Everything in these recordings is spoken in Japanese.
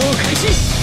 動開始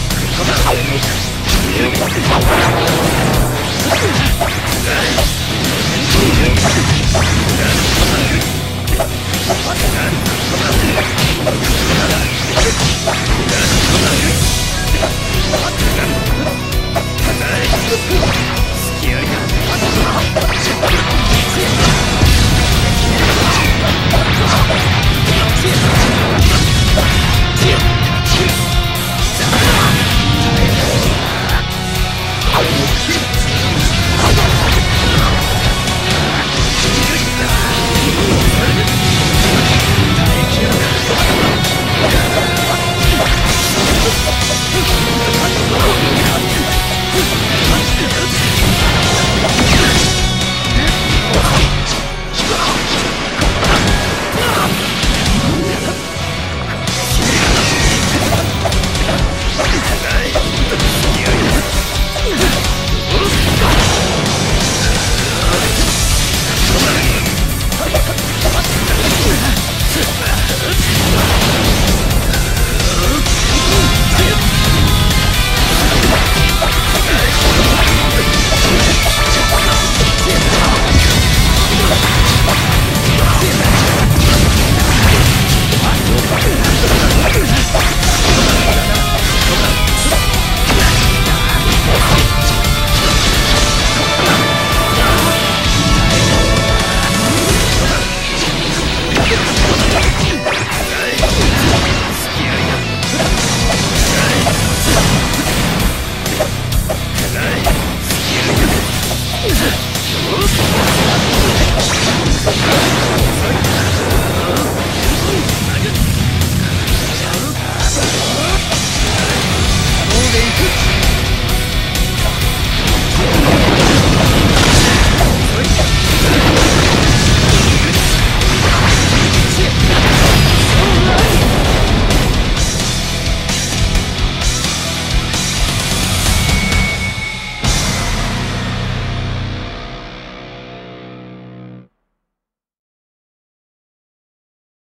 Oops.